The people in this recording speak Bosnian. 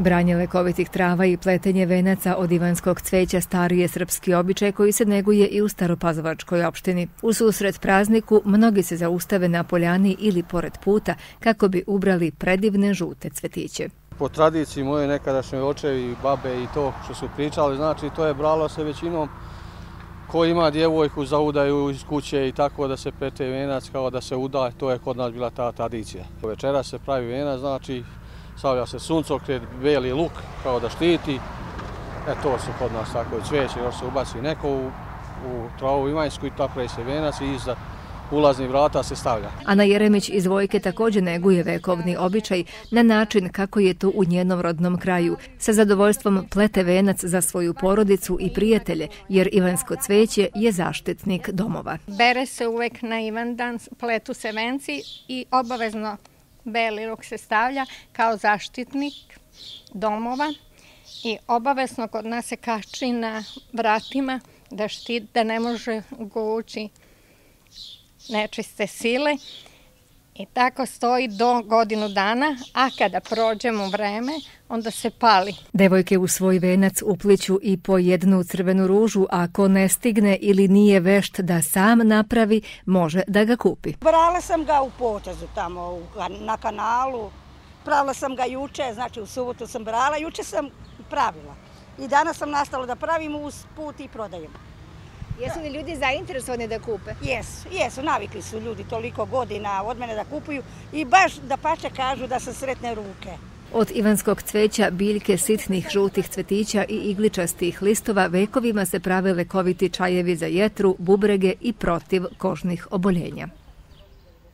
Branje lekovitih trava i pletenje venaca od ivanskog cveća starije srpski običaj koji se neguje i u Staropazovačkoj opštini. U susret prazniku mnogi se zaustave na poljani ili pored puta kako bi ubrali predivne žute cvetiće. Po tradiciji moje nekadašnje očevi, babe i to što su pričali, znači to je bralo se većinom ko ima djevojku za udaju iz kuće i tako da se pete venac kao da se uda, to je kod nas bila ta tradicija. Večera se pravi venac, znači stavlja se suncokret, beli luk kao da štiti. E to se kod nas tako i cveće, još se ubaci neko u, u travu imanjsku i tako se venac i iza ulazni vrata se stavlja. Ana Jeremić iz Vojke također neguje vekovni običaj na način kako je to u njenom rodnom kraju. Sa zadovoljstvom plete venac za svoju porodicu i prijatelje, jer Ivansko cveće je zaštitnik domova. Bere se uvek na Ivan dan, pletu se venci i obavezno beli rok se stavlja kao zaštitnik domova i obavezno kod nas se kači na vratima da štit, da ne može gući nečiste sile i tako stoji do godinu dana, a kada prođemo vreme, onda se pali. Devojke u svoj venac upliću i po jednu crvenu ružu, a ako ne stigne ili nije vešt da sam napravi, može da ga kupi. Brala sam ga u potezu tamo na kanalu, pravila sam ga juče, znači u subotu sam brala, juče sam pravila. I danas sam nastala da pravim uz put i prodajem. Jesu li ljudi zainteresovani da kupe? Jesu, jesu, navikli su ljudi toliko godina od mene da kupuju i baš da pače kažu da sam sretne ruke. Od ivanskog cveća, biljke sitnih žutih cvetića i igličastih listova vekovima se prave lekoviti čajevi za jetru, bubrege i protiv kožnih oboljenja.